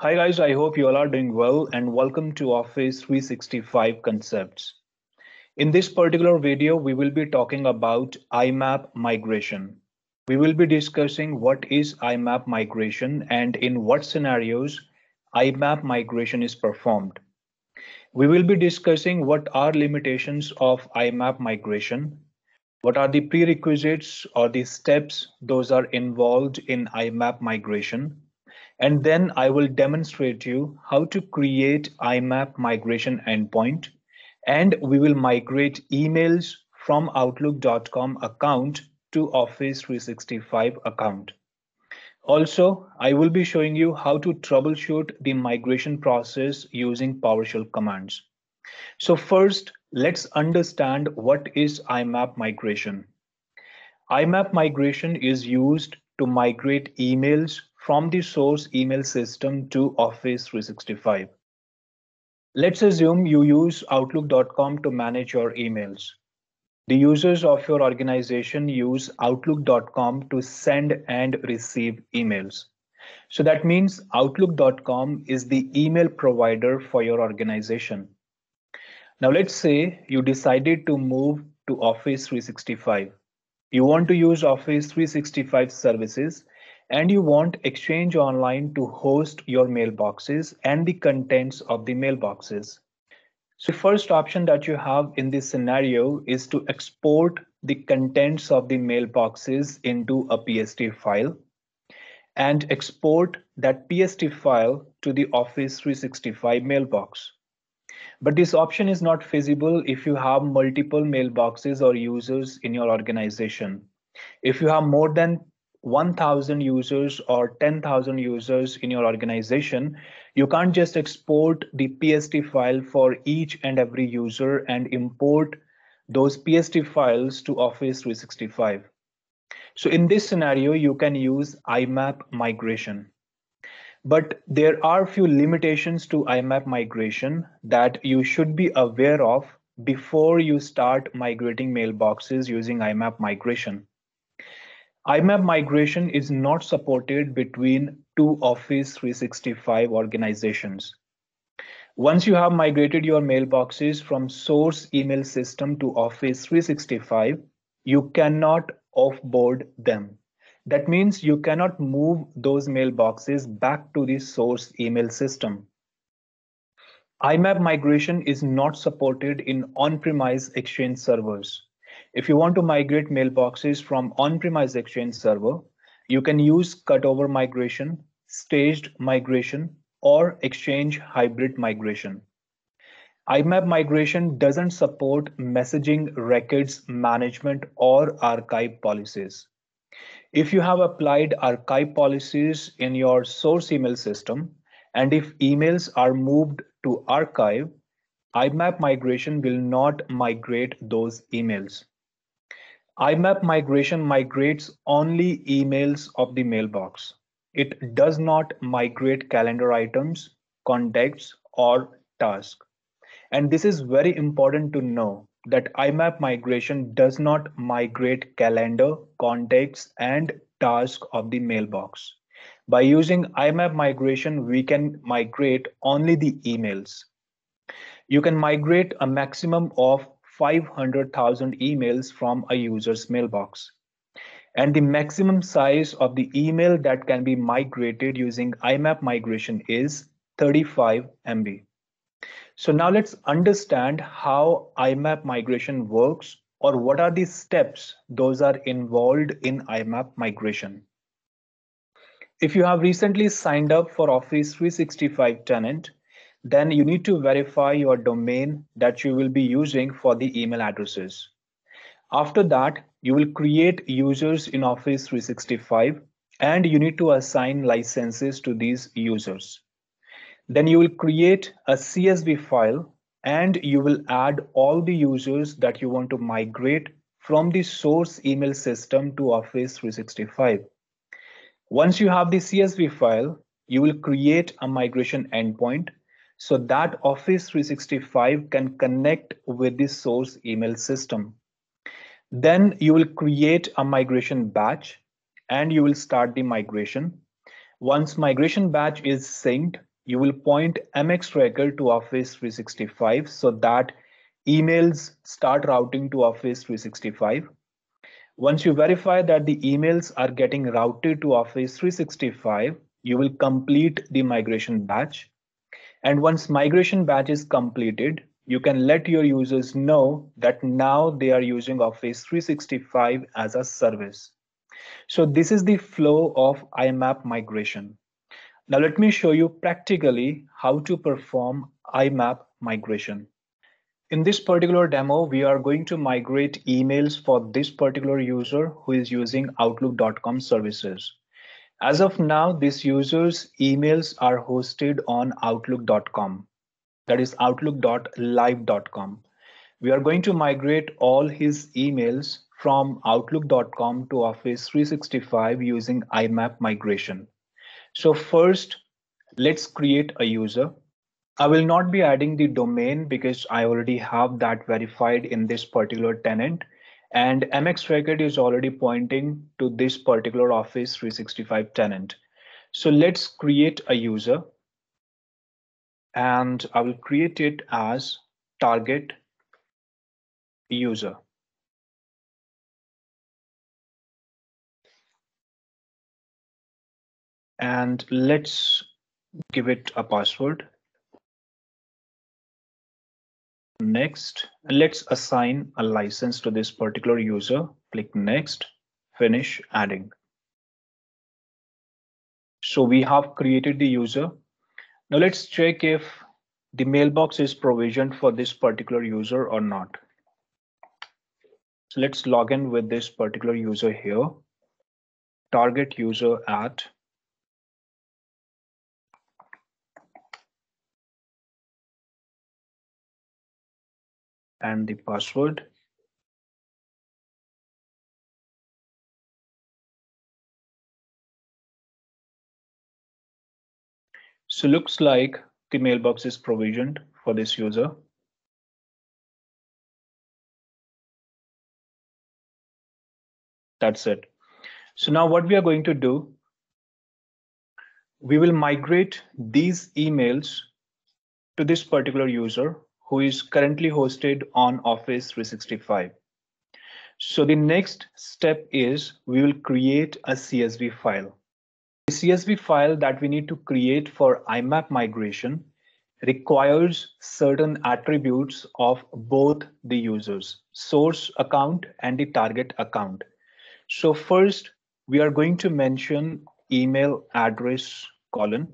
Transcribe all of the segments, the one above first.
Hi guys, I hope you all are doing well and welcome to Office 365 Concepts. In this particular video, we will be talking about IMAP migration. We will be discussing what is IMAP migration and in what scenarios IMAP migration is performed. We will be discussing what are limitations of IMAP migration, what are the prerequisites or the steps those are involved in IMAP migration, and then I will demonstrate you how to create IMAP migration endpoint. And we will migrate emails from Outlook.com account to Office 365 account. Also, I will be showing you how to troubleshoot the migration process using PowerShell commands. So first, let's understand what is IMAP migration. IMAP migration is used to migrate emails from the source email system to Office 365. Let's assume you use Outlook.com to manage your emails. The users of your organization use Outlook.com to send and receive emails. So that means Outlook.com is the email provider for your organization. Now let's say you decided to move to Office 365. You want to use Office 365 services and you want Exchange Online to host your mailboxes and the contents of the mailboxes. So the first option that you have in this scenario is to export the contents of the mailboxes into a PST file and export that PST file to the Office 365 mailbox. But this option is not feasible if you have multiple mailboxes or users in your organization. If you have more than 1000 users or 10,000 users in your organization, you can't just export the PST file for each and every user and import those PST files to Office 365. So in this scenario, you can use IMAP migration. But there are few limitations to IMAP migration that you should be aware of before you start migrating mailboxes using IMAP migration. IMAP migration is not supported between two Office 365 organizations. Once you have migrated your mailboxes from source email system to Office 365, you cannot offboard them. That means you cannot move those mailboxes back to the source email system. IMAP migration is not supported in on-premise Exchange servers. If you want to migrate mailboxes from on-premise Exchange server, you can use cutover migration, staged migration, or Exchange hybrid migration. IMAP migration doesn't support messaging records management or archive policies. If you have applied archive policies in your source email system, and if emails are moved to archive, IMAP migration will not migrate those emails. IMAP migration migrates only emails of the mailbox. It does not migrate calendar items, contacts, or tasks. And this is very important to know that IMAP migration does not migrate calendar, contacts, and tasks of the mailbox. By using IMAP migration, we can migrate only the emails. You can migrate a maximum of 500,000 emails from a user's mailbox. And the maximum size of the email that can be migrated using IMAP migration is 35 MB. So now let's understand how IMAP migration works or what are the steps those are involved in IMAP migration. If you have recently signed up for Office 365 tenant, then you need to verify your domain that you will be using for the email addresses. After that, you will create users in Office 365 and you need to assign licenses to these users. Then you will create a CSV file and you will add all the users that you want to migrate from the source email system to Office 365. Once you have the CSV file, you will create a migration endpoint so that Office 365 can connect with the source email system. Then you will create a migration batch and you will start the migration. Once migration batch is synced, you will point MX record to Office 365 so that emails start routing to Office 365. Once you verify that the emails are getting routed to Office 365, you will complete the migration batch. And once migration batch is completed, you can let your users know that now they are using Office 365 as a service. So this is the flow of IMAP migration. Now let me show you practically how to perform IMAP migration. In this particular demo, we are going to migrate emails for this particular user who is using Outlook.com services. As of now, this user's emails are hosted on Outlook.com, that is Outlook.live.com. We are going to migrate all his emails from Outlook.com to Office 365 using IMAP migration. So first, let's create a user. I will not be adding the domain because I already have that verified in this particular tenant and MX record is already pointing to this particular Office 365 tenant. So let's create a user and I will create it as target user. And let's give it a password. Next, let's assign a license to this particular user. Click next, finish adding. So we have created the user. Now let's check if the mailbox is provisioned for this particular user or not. So let's log in with this particular user here. Target user at and the password. So looks like the mailbox is provisioned for this user. That's it. So now what we are going to do, we will migrate these emails to this particular user who is currently hosted on Office 365. So the next step is we will create a CSV file. The CSV file that we need to create for IMAP migration requires certain attributes of both the users, source account and the target account. So first, we are going to mention email address colon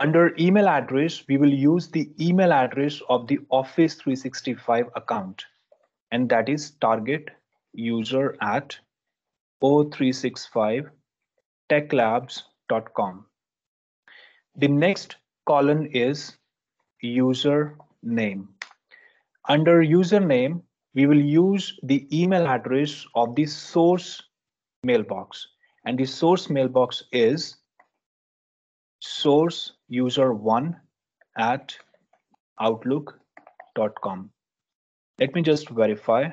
under email address, we will use the email address of the Office 365 account, and that is target user at o365techlabs.com. The next column is user name. Under username, we will use the email address of the source mailbox, and the source mailbox is source user one at outlook.com. Let me just verify.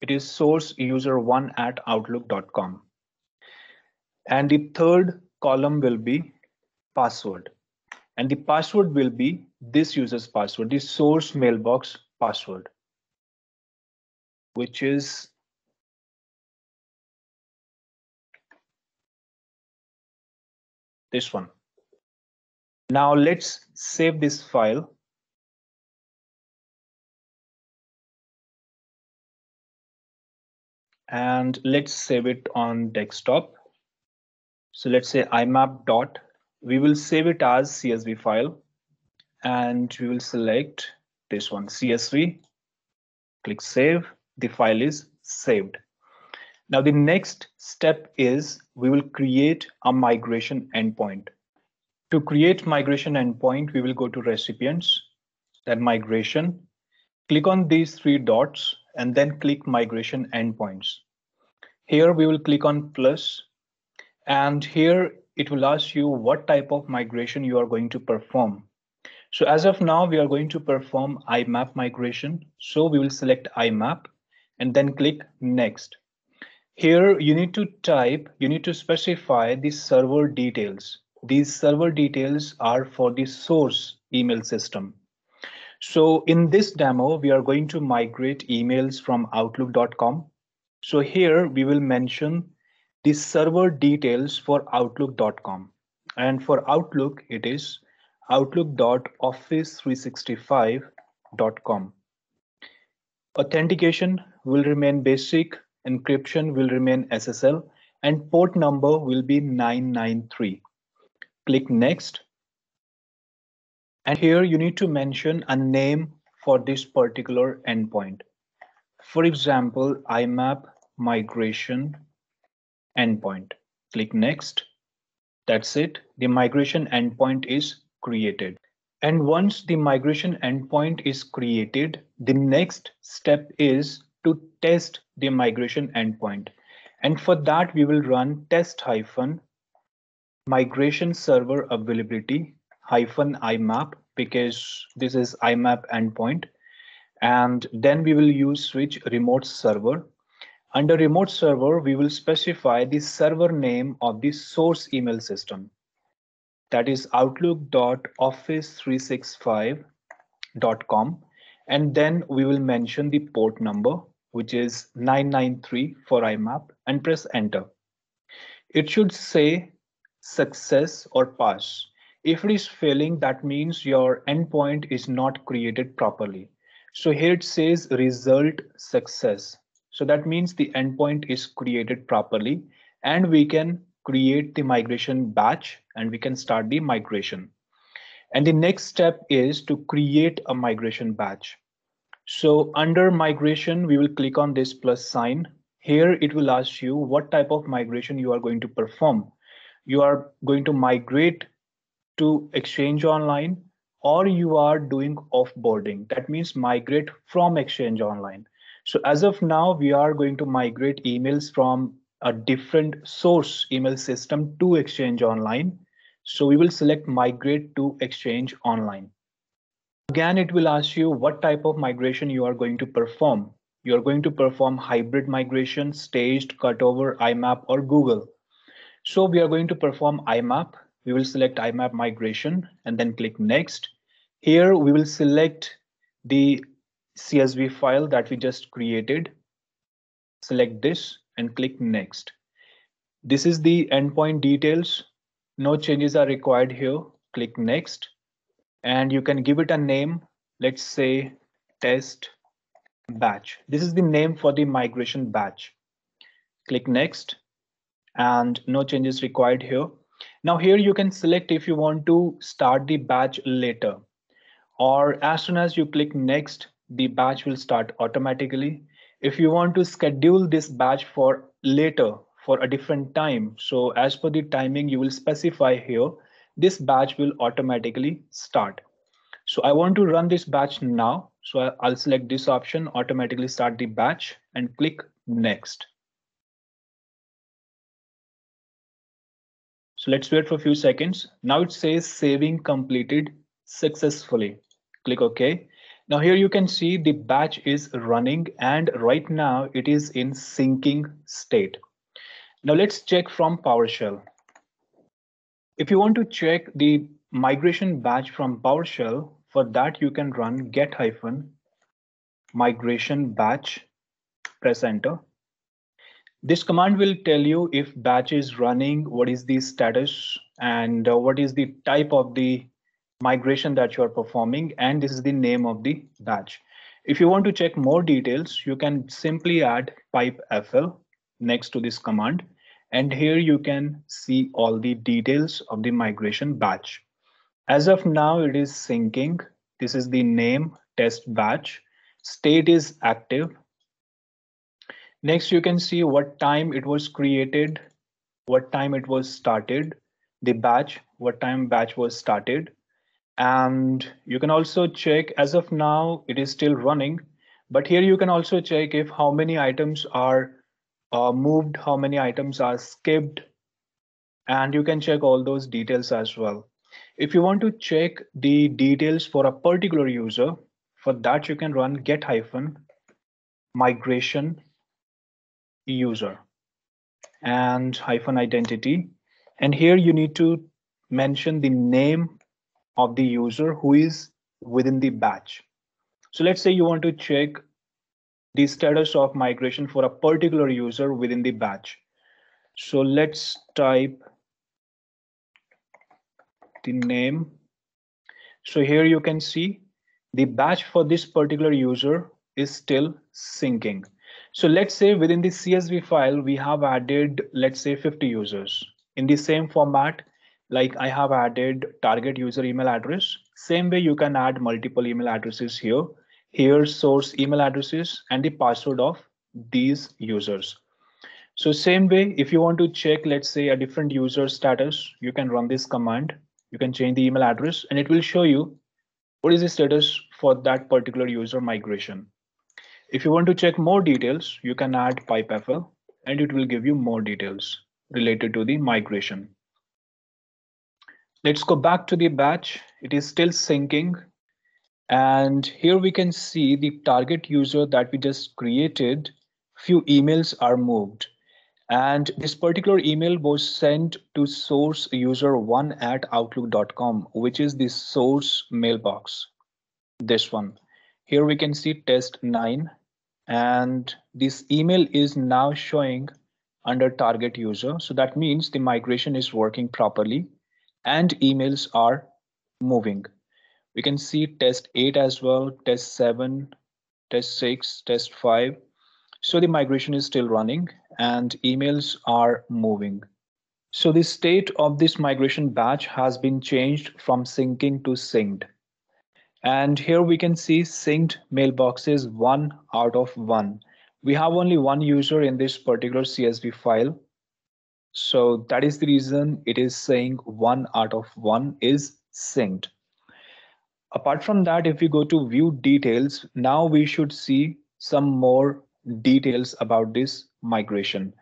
It is source user one at outlook.com. And the third column will be password. And the password will be this user's password, the source mailbox password, which is this one. Now let's save this file. And let's save it on desktop. So let's say imap dot. We will save it as CSV file and we will select this one CSV. Click save. The file is saved. Now the next step is we will create a migration endpoint. To create migration endpoint, we will go to recipients, then migration, click on these three dots and then click migration endpoints. Here we will click on plus and here it will ask you what type of migration you are going to perform. So as of now, we are going to perform IMAP migration. So we will select IMAP and then click next. Here you need to type, you need to specify the server details. These server details are for the source email system. So in this demo, we are going to migrate emails from outlook.com. So here we will mention the server details for outlook.com. And for Outlook, it is outlook.office365.com. Authentication will remain basic, encryption will remain SSL, and port number will be 993. Click Next and here you need to mention a name for this particular endpoint. For example, IMAP migration endpoint. Click next. That's it. The migration endpoint is created. And once the migration endpoint is created, the next step is to test the migration endpoint. And for that, we will run test hyphen migration server availability hyphen IMAP because this is IMAP endpoint. And then we will use switch remote server. Under remote server, we will specify the server name of the source email system. That is outlook.office365.com. And then we will mention the port number, which is 993 for IMAP and press enter. It should say success or pass. If it is failing, that means your endpoint is not created properly. So here it says result success. So that means the endpoint is created properly and we can create the migration batch and we can start the migration. And the next step is to create a migration batch. So under migration, we will click on this plus sign. Here it will ask you what type of migration you are going to perform. You are going to migrate to Exchange Online or you are doing offboarding. That means migrate from Exchange Online. So as of now, we are going to migrate emails from a different source email system to Exchange Online. So we will select migrate to Exchange Online. Again, it will ask you what type of migration you are going to perform. You're going to perform hybrid migration, staged, cutover, IMAP, or Google. So we are going to perform IMAP we will select IMAP migration and then click next. Here we will select the CSV file that we just created. Select this and click next. This is the endpoint details. No changes are required here. Click next and you can give it a name. Let's say test batch. This is the name for the migration batch. Click next and no changes required here. Now here you can select if you want to start the batch later or as soon as you click next, the batch will start automatically. If you want to schedule this batch for later for a different time, so as per the timing you will specify here, this batch will automatically start. So I want to run this batch now. So I'll select this option, automatically start the batch and click next. So let's wait for a few seconds. Now it says saving completed successfully. Click OK. Now here you can see the batch is running and right now it is in syncing state. Now let's check from PowerShell. If you want to check the migration batch from PowerShell, for that you can run get hyphen migration batch, press enter. This command will tell you if batch is running, what is the status, and uh, what is the type of the migration that you are performing, and this is the name of the batch. If you want to check more details, you can simply add pipe fl next to this command, and here you can see all the details of the migration batch. As of now, it is syncing. This is the name test batch. State is active Next, you can see what time it was created, what time it was started, the batch, what time batch was started. And you can also check as of now, it is still running. But here you can also check if how many items are uh, moved, how many items are skipped. And you can check all those details as well. If you want to check the details for a particular user, for that you can run get hyphen migration user. and hyphen identity. And here you need to mention the name of the user who is within the batch. So let's say you want to check the status of migration for a particular user within the batch. So let's type the name. So here you can see the batch for this particular user is still syncing. So let's say within the CSV file, we have added, let's say 50 users in the same format, like I have added target user email address. Same way you can add multiple email addresses here. Here source email addresses and the password of these users. So same way, if you want to check, let's say a different user status, you can run this command. You can change the email address and it will show you what is the status for that particular user migration. If you want to check more details, you can add pipefl and it will give you more details related to the migration. Let's go back to the batch. It is still syncing. And here we can see the target user that we just created, few emails are moved. And this particular email was sent to source user one at outlook.com, which is the source mailbox. This one. Here we can see test nine and this email is now showing under target user. So that means the migration is working properly and emails are moving. We can see test 8 as well, test 7, test 6, test 5. So the migration is still running and emails are moving. So the state of this migration batch has been changed from syncing to synced. And here we can see synced mailboxes one out of one. We have only one user in this particular CSV file. So that is the reason it is saying one out of one is synced. Apart from that, if we go to view details, now we should see some more details about this migration.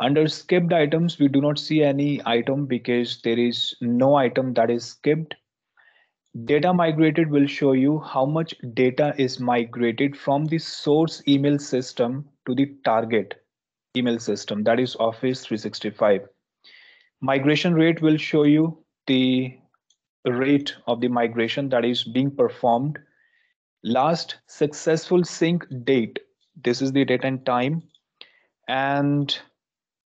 Under skipped items, we do not see any item because there is no item that is skipped Data migrated will show you how much data is migrated from the source email system to the target email system, that is Office 365. Migration rate will show you the rate of the migration that is being performed. Last successful sync date, this is the date and time. And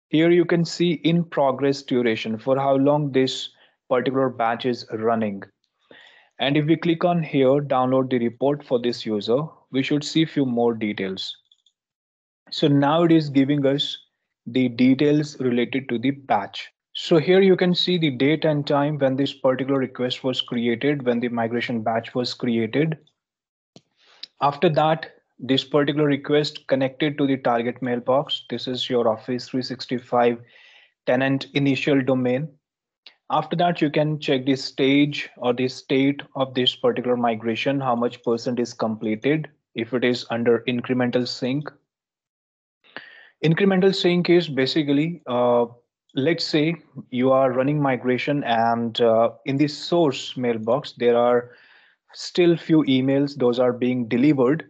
here you can see in progress duration for how long this particular batch is running. And if we click on here, download the report for this user, we should see a few more details. So now it is giving us the details related to the batch. So here you can see the date and time when this particular request was created, when the migration batch was created. After that, this particular request connected to the target mailbox. This is your Office 365 tenant initial domain. After that, you can check the stage or the state of this particular migration, how much percent is completed, if it is under incremental sync. Incremental sync is basically, uh, let's say you are running migration and uh, in the source mailbox, there are still few emails, those are being delivered.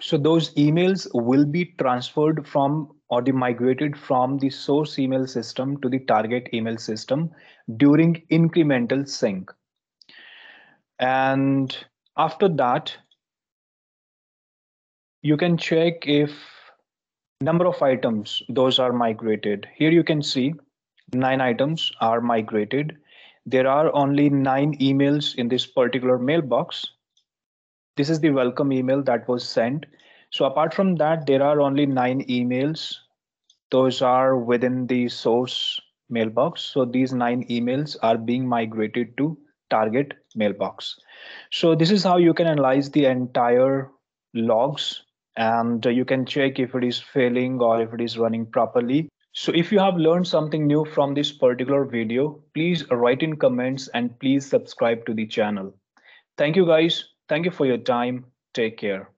So those emails will be transferred from or they migrated from the source email system to the target email system during incremental sync. And after that, you can check if number of items those are migrated. Here you can see nine items are migrated. There are only nine emails in this particular mailbox. This is the welcome email that was sent so apart from that, there are only nine emails. Those are within the source mailbox. So these nine emails are being migrated to target mailbox. So this is how you can analyze the entire logs and you can check if it is failing or if it is running properly. So if you have learned something new from this particular video, please write in comments and please subscribe to the channel. Thank you guys. Thank you for your time. Take care.